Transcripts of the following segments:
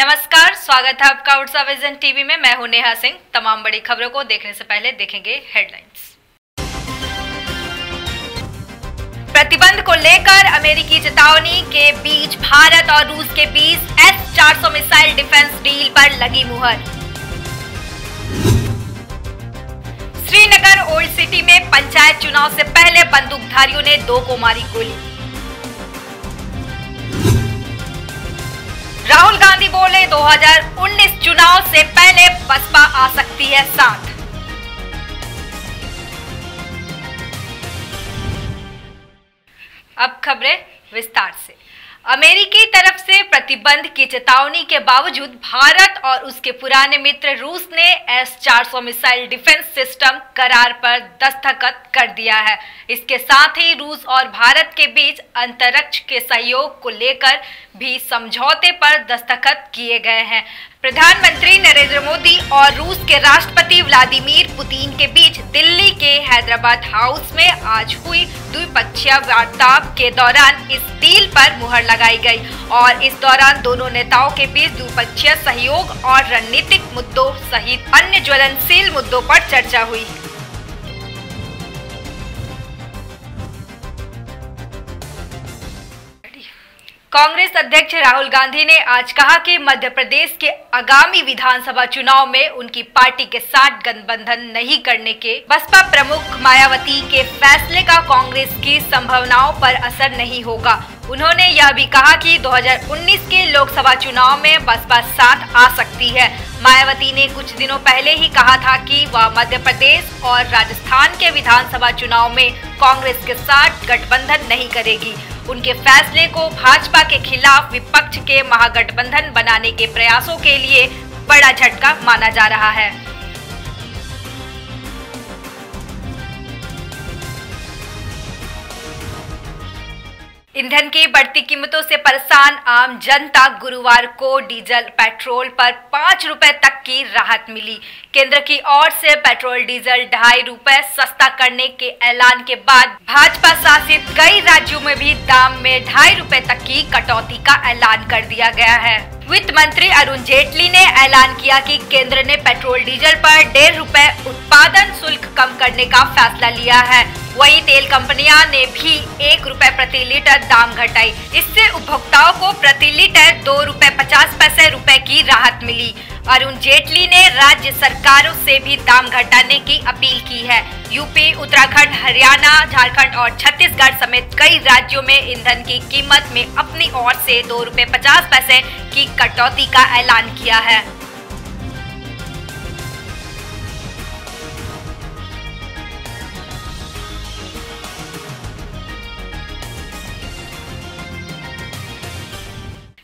स्वागत है आपका उड़सा विजन टीवी में। मैं हूँ नेहा सिंह। तमाम बड़ी खबरों को देखने से पहले देखेंगे हेडलाइंस प्रतिबंध को लेकर अमेरिकी चेतावनी के बीच भारत और रूस के बीच एस 400 मिसाइल डिफेंस डील पर लगी मुहर। श्रीनगर ओल्ड सिटी में पंचायत चुनाव से पहले बंदूकधारियों ने दो को मारी गोली। राहुल गांधी बोले 2019 चुनाव से पहले बसपा आ सकती है साथ। अब खबरें विस्तार से। अमेरिकी तरफ़ से प्रतिबंध की चेतावनी के बावजूद भारत और उसके पुराने मित्र रूस ने एस 400 मिसाइल डिफेंस सिस्टम करार पर दस्तखत कर दिया है। इसके साथ ही रूस और भारत के बीच अंतरिक्ष के सहयोग को लेकर भी समझौते पर दस्तखत किए गए हैं। प्रधानमंत्री नरेंद्र मोदी और रूस के राष्ट्रपति व्लादिमीर पुतिन के बीच दिल्ली के हैदराबाद हाउस में आज हुई द्विपक्षीय वार्ता के दौरान इस डील पर मुहर लगाई गई और इस दौरान दोनों नेताओं के बीच द्विपक्षीय सहयोग और रणनीतिक मुद्दों सहित अन्य ज्वलनशील मुद्दों पर चर्चा हुई। कांग्रेस अध्यक्ष राहुल गांधी ने आज कहा कि मध्य प्रदेश के आगामी विधानसभा चुनाव में उनकी पार्टी के साथ गठबंधन नहीं करने के बसपा प्रमुख मायावती के फैसले का कांग्रेस की संभावनाओं पर असर नहीं होगा। उन्होंने यह भी कहा कि 2019 के लोकसभा चुनाव में बसपा साथ आ सकती है। मायावती ने कुछ दिनों पहले ही कहा था कि वह मध्य प्रदेश और राजस्थान के विधानसभा चुनाव में कांग्रेस के साथ गठबंधन नहीं करेगी। उनके फैसले को भाजपा के खिलाफ विपक्ष के महागठबंधन बनाने के प्रयासों के लिए बड़ा झटका माना जा रहा है। ईंधन की बढ़ती कीमतों से परेशान आम जनता, गुरुवार को डीजल, पेट्रोल पर पाँच रुपए तक की राहत मिली। केंद्र की ओर से पेट्रोल, डीजल ढाई रुपए सस्ता करने के ऐलान के बाद भाजपा शासित कई राज्यों में भी दाम में ढाई रुपए तक की कटौती का ऐलान कर दिया गया है। वित्त मंत्री अरुण जेटली ने ऐलान किया कि केंद्र ने पेट्रोल डीजल पर डेढ़ रुपए उत्पादन शुल्क कम करने का फैसला लिया है। वही तेल कंपनियाँ ने भी एक रुपए प्रति लीटर दाम घटाई। इससे उपभोक्ताओं को प्रति लीटर दो रुपए पचास पैसे रुपए की राहत मिली। अरुण जेटली ने राज्य सरकारों से भी दाम घटाने की अपील की है। यूपी, उत्तराखंड, हरियाणा, झारखंड और छत्तीसगढ़ समेत कई राज्यों में ईंधन की कीमत में अपनी ओर से दो रूपए पचास पैसे की कटौती का ऐलान किया है।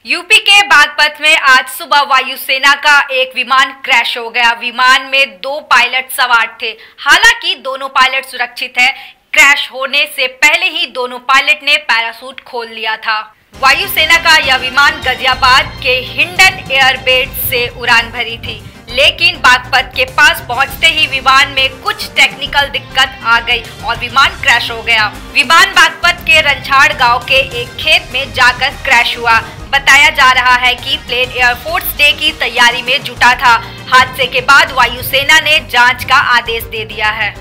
यूपी के बागपत में आज सुबह वायुसेना का एक विमान क्रैश हो गया। विमान में दो पायलट सवार थे। हालाँकि दोनों पायलट सुरक्षित है। क्रैश होने से पहले ही दोनों पायलट ने पैरासूट खोल लिया था। वायुसेना का यह विमान गजियाबाद के हिंडन एयरबेस से उड़ान भरी थी। लेकिन बागपत के पास पहुँचते ही विमान में कुछ टेक्निकल दिक्कत आ गई और विमान क्रैश हो गया। विमान बागपत के रंछाड़ गाँव के एक खेत में जाकर क्रैश हुआ। बताया जा रहा है कि प्लेन एयरफोर्स डे की तैयारी में जुटा था। हादसे के बाद वायुसेना ने जाँच का आदेश दे दिया है।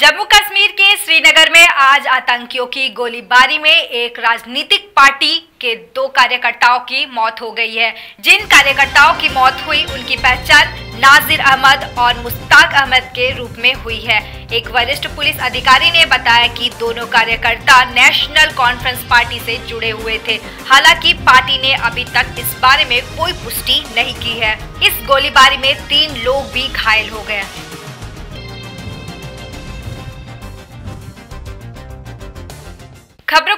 जम्मू कश्मीर के श्रीनगर में आज आतंकियों की गोलीबारी में एक राजनीतिक पार्टी के दो कार्यकर्ताओं की मौत हो गई है। जिन कार्यकर्ताओं की मौत हुई, उनकी पहचान नाजिर अहमद और मुश्ताक अहमद के रूप में हुई है। एक वरिष्ठ पुलिस अधिकारी ने बताया कि दोनों कार्यकर्ता नेशनल कॉन्फ्रेंस पार्टी से जुड़े हुए थे। हालाँकि पार्टी ने अभी तक इस बारे में कोई पुष्टि नहीं की है। इस गोलीबारी में तीन लोग भी घायल हो गए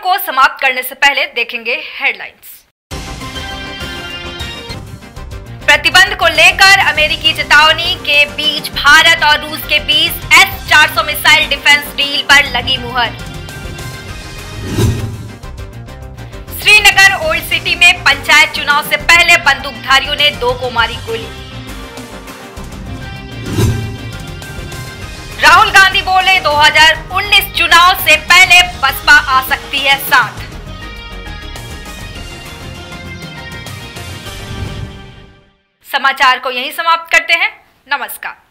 को समाप्त करने से पहले देखेंगे हेडलाइंस प्रतिबंध को लेकर अमेरिकी चेतावनी के बीच भारत और रूस के बीच एस 400 मिसाइल डिफेंस डील पर लगी मुहर. श्रीनगर ओल्ड सिटी में पंचायत चुनाव से पहले बंदूकधारियों ने दो को मारी गोली. के 2019 चुनाव से पहले बसपा है साथ। समाचार को यहीं समाप्त करते हैं। नमस्कार।